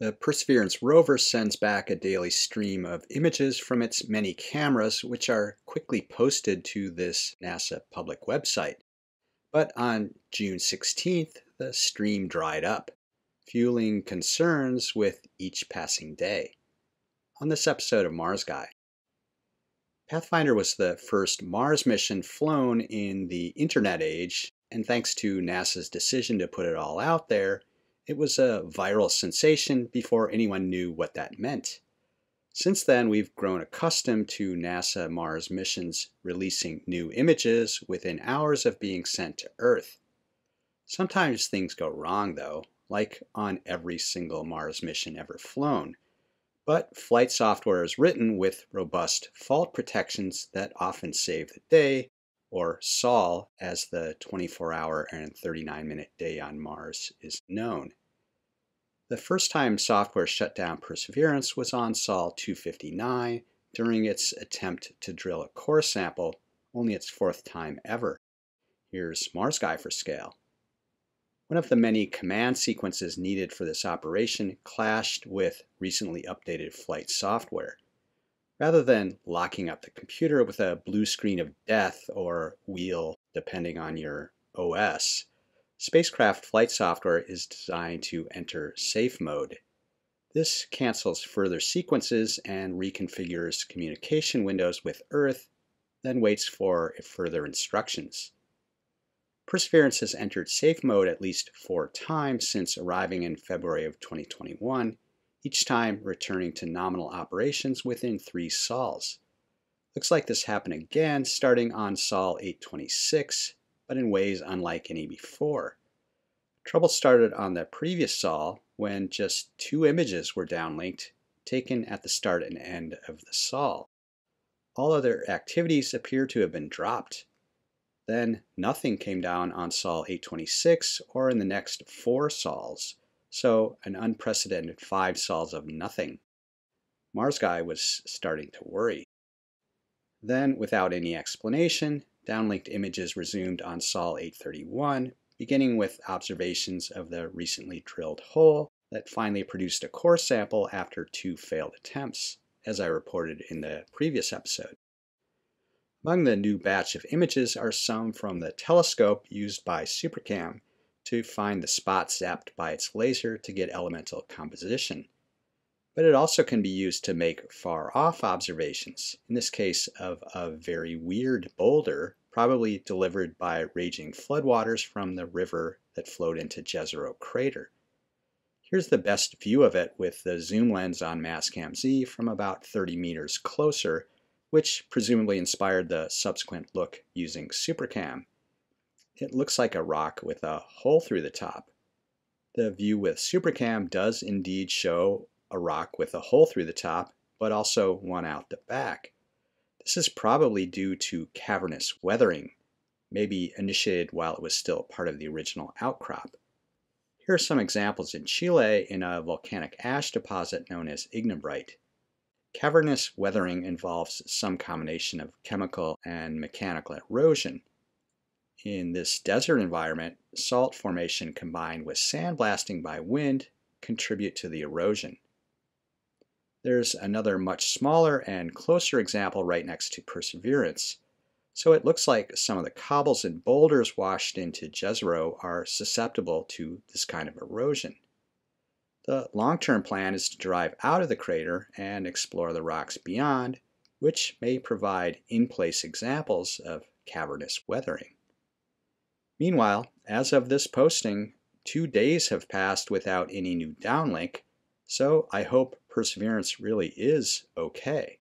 The Perseverance rover sends back a daily stream of images from its many cameras, which are quickly posted to this NASA public website. But on June 16th, the stream dried up, fueling concerns with each passing day. On this episode of Mars Guy, Pathfinder was the first Mars mission flown in the Internet age, and thanks to NASA's decision to put it all out there, it was a viral sensation before anyone knew what that meant. Since then, we've grown accustomed to NASA Mars missions releasing new images within hours of being sent to Earth. Sometimes things go wrong, though, like on every single Mars mission ever flown. But flight software is written with robust fault protections that often save the day, or SOL as the 24 hour and 39 minute day on Mars is known. The first time software shut down Perseverance was on Sol 259 during its attempt to drill a core sample, only its fourth time ever. Here's Mars Guy for scale. One of the many command sequences needed for this operation clashed with recently updated flight software. Rather than locking up the computer with a blue screen of death or wheel, depending on your OS, Spacecraft flight software is designed to enter safe mode. This cancels further sequences and reconfigures communication windows with Earth, then waits for further instructions. Perseverance has entered safe mode at least four times since arriving in February of 2021, each time returning to nominal operations within three sols. Looks like this happened again starting on Sol 826 but in ways unlike any before. Trouble started on the previous sol when just two images were downlinked, taken at the start and end of the sol. All other activities appear to have been dropped. Then nothing came down on Sol 826 or in the next four sols, so an unprecedented five sols of nothing. Mars Guy was starting to worry. Then, without any explanation, downlinked images resumed on Sol 831, beginning with observations of the recently drilled hole that finally produced a core sample after two failed attempts, as I reported in the previous episode. Among the new batch of images are some from the telescope used by SuperCam to find the spot zapped by its laser to get elemental composition but it also can be used to make far off observations, in this case of a very weird boulder, probably delivered by raging floodwaters from the river that flowed into Jezero crater. Here's the best view of it with the zoom lens on Mastcam Z from about 30 meters closer, which presumably inspired the subsequent look using SuperCam. It looks like a rock with a hole through the top. The view with SuperCam does indeed show a rock with a hole through the top, but also one out the back. This is probably due to cavernous weathering, maybe initiated while it was still part of the original outcrop. Here are some examples in Chile in a volcanic ash deposit known as ignimbrite. Cavernous weathering involves some combination of chemical and mechanical erosion. In this desert environment, salt formation combined with sandblasting by wind contribute to the erosion. There's another much smaller and closer example right next to Perseverance. So it looks like some of the cobbles and boulders washed into Jezero are susceptible to this kind of erosion. The long-term plan is to drive out of the crater and explore the rocks beyond, which may provide in-place examples of cavernous weathering. Meanwhile, as of this posting, two days have passed without any new downlink, so I hope Perseverance really is okay.